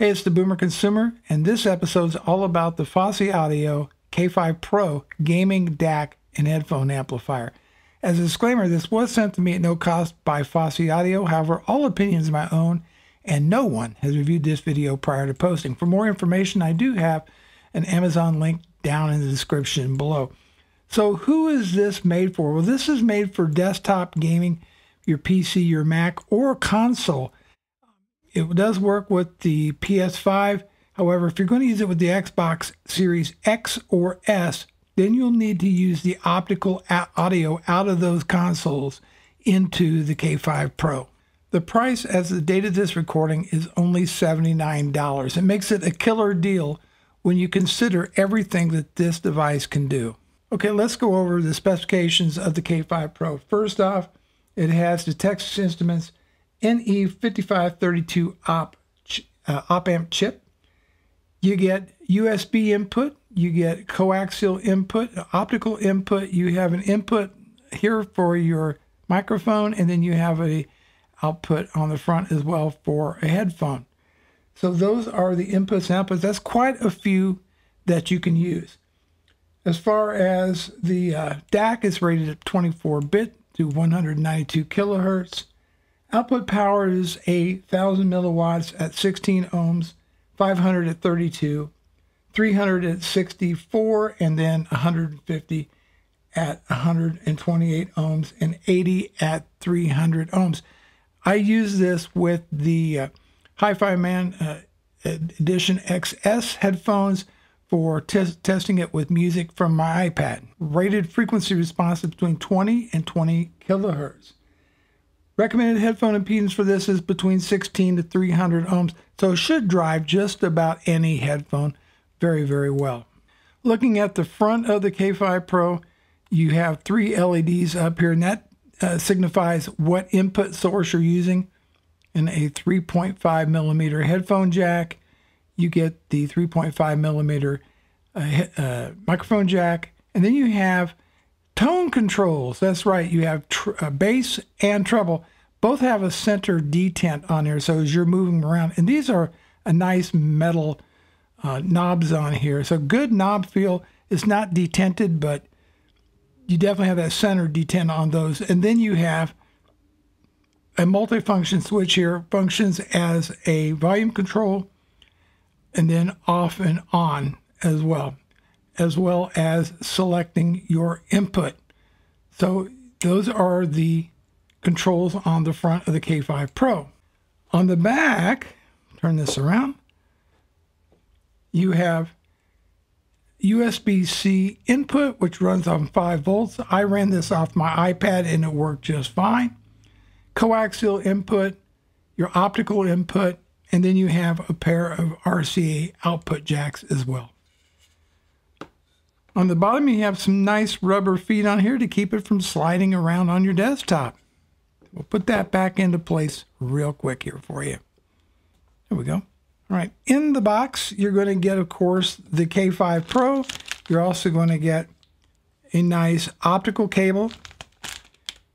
Hey, it's the Boomer Consumer, and this episode's all about the Fosi Audio K5 Pro gaming DAC and headphone amplifier. As a disclaimer, this was sent to me at no cost by Fosi Audio. However, all opinions are my own, and no one has reviewed this video prior to posting. For more information, I do have an Amazon link down in the description below. So, who is this made for? Well, this is made for desktop gaming, your PC, your Mac, or console. It does work with the PS5. However, if you're going to use it with the Xbox Series X or S, then you'll need to use the optical audio out of those consoles into the K5 Pro. The price as the date of this recording is only $79. It makes it a killer deal when you consider everything that this device can do. Okay, let's go over the specifications of the K5 Pro. First off, it has the Texas Instruments NE5532 op, uh, op amp chip. You get USB input, you get coaxial input, optical input. You have an input here for your microphone, and then you have a output on the front as well for a headphone. So those are the inputs and outputs. That's quite a few that you can use. As far as the uh, DAC is rated at 24 bit to 192 kilohertz. Output power is a 1000 milliwatts at 16 ohms, 500 at 32, 300 at 64, and then 150 at 128 ohms, and 80 at 300 ohms. I use this with the uh, HIFIMAN uh, Edition XS headphones for testing it with music from my iPad. Rated frequency response is between 20 and 20 kilohertz. Recommended headphone impedance for this is between 16 to 300 ohms, so it should drive just about any headphone very, very well. Looking at the front of the K5 Pro, you have three LEDs up here, and that uh, signifies what input source you're using. In a 3.5 millimeter headphone jack, you get the 3.5 millimeter uh, uh, microphone jack, and then you have tone controls. That's right, you have uh, bass and treble. Both have a center detent on here, so as you're moving around, and these are a nice metal uh, knobs on here. So good knob feel. It's not detented, but you definitely have that center detent on those. And then you have a multifunction switch here, functions as a volume control, and then off and on as well, as well as selecting your input. So those are the controls on the front of the K5 Pro. On the back, turn this around, you have USB-C input, which runs on 5 volts. I ran this off my iPad and it worked just fine. Coaxial input, your optical input, and then you have a pair of RCA output jacks as well. On the bottom, you have some nice rubber feet on here to keep it from sliding around on your desktop. We'll put that back into place real quick here for you. There we go. All right, in the box, you're going to get, of course, the K5 Pro. You're also going to get a nice optical cable.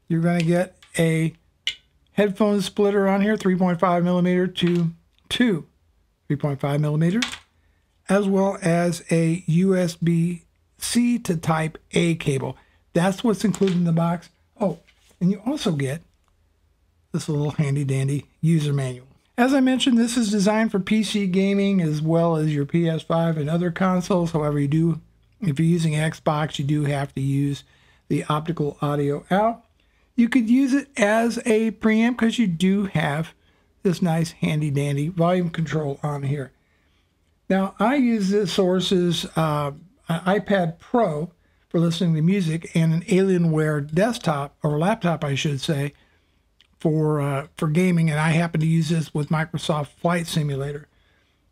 You're going to get a headphone splitter on here, 3.5 millimeter to 2 3.5 millimeter, as well as a USB-C to Type A cable. That's what's included in the box. Oh, and you also get this little handy dandy user manual. As I mentioned, this is designed for PC gaming as well as your PS5 and other consoles. However, you do, if you're using Xbox, you do have to use the optical audio out. You could use it as a preamp because you do have this nice handy dandy volume control on here. Now, I use the sources uh, iPad Pro for listening to music and an Alienware desktop or laptop, I should say, for uh, for gaming, and I happen to use this with Microsoft Flight Simulator.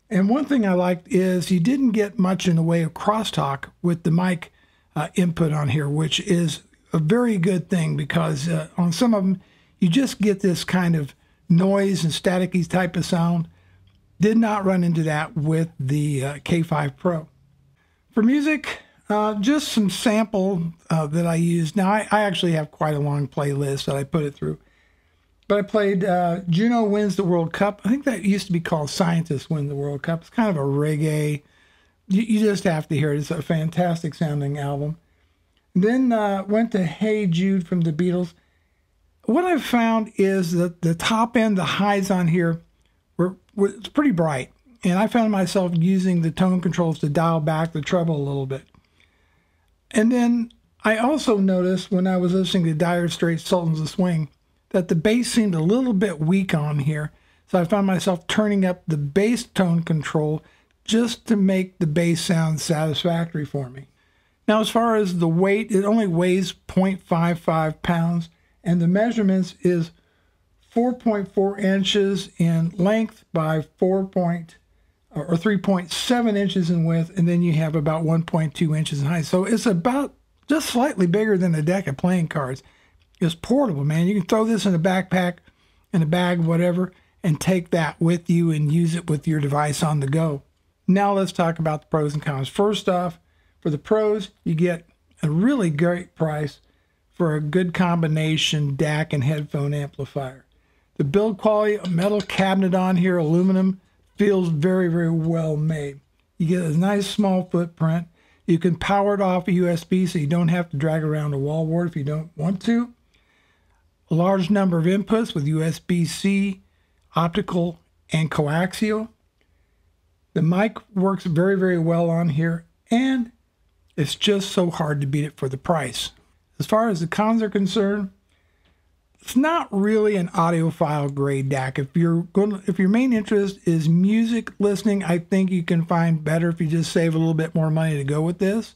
And one thing I liked is you didn't get much in the way of crosstalk with the mic uh, input on here, which is a very good thing because uh, on some of them you just get this kind of noise and staticky type of sound. Did not run into that with the uh, K5 Pro. For music, uh, just some sample uh, that I use. Now, I, I, actually have quite a long playlist that I put it through. But I played uh, Juno Wins the World Cup. I think that used to be called Scientists Win the World Cup. It's kind of a reggae. You, you just have to hear it. It's a fantastic sounding album. Then uh, went to Hey Jude from the Beatles. What I've found is that the top end, the highs on here, were, were it's pretty bright. And I found myself using the tone controls to dial back the treble a little bit. And then I also noticed when I was listening to Dire Straits Sultans of Swing that the bass seemed a little bit weak on here. So I found myself turning up the bass tone control just to make the bass sound satisfactory for me. Now, as far as the weight, it only weighs 0.55 pounds, and the measurements is 4.4 inches in length by 4. Or 3.7 inches in width, and then you have about 1.2 inches in height. So it's about just slightly bigger than a deck of playing cards. It's portable, man. You can throw this in a backpack, in a bag, whatever, and take that with you and use it with your device on the go. Now let's talk about the pros and cons. First off, for the pros, you get a really great price for a good combination DAC and headphone amplifier. The build quality, metal cabinet on here, aluminum, feels very, very well made. You get a nice small footprint. You can power it off a USB so you don't have to drag around a wall wart if you don't want to a large number of inputs with USB-C, optical, and coaxial. The mic works very, very well on here, and it's just so hard to beat it for the price. As far as the cons are concerned, it's not really an audiophile grade DAC. If you're going, if your main interest is music listening, I think you can find better if you just save a little bit more money to go with this.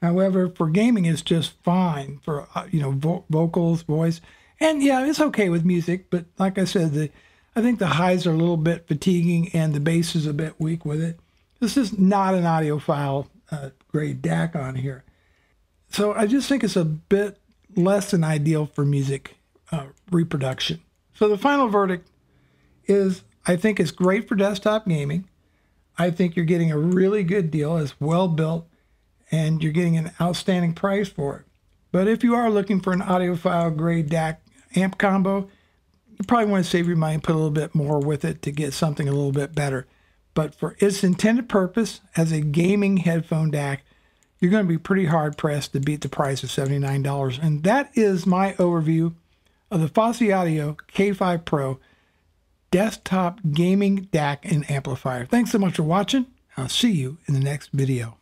However, for gaming, it's just fine for uh, you know vo- vocals, voice. And yeah, it's okay with music, but like I said, the I think the highs are a little bit fatiguing and the bass is a bit weak with it. This is not an audiophile uh, grade DAC on here. So I just think it's a bit less than ideal for music uh, reproduction. So the final verdict is I think it's great for desktop gaming. I think you're getting a really good deal. It's well built and you're getting an outstanding price for it. But if you are looking for an audiophile grade DAC amp combo, you probably want to save your money and put a little bit more with it to get something a little bit better. But for its intended purpose as a gaming headphone DAC, you're going to be pretty hard pressed to beat the price of $79. And that is my overview of the Fosi Audio K5 Pro desktop gaming DAC and amplifier. Thanks so much for watching. I'll see you in the next video.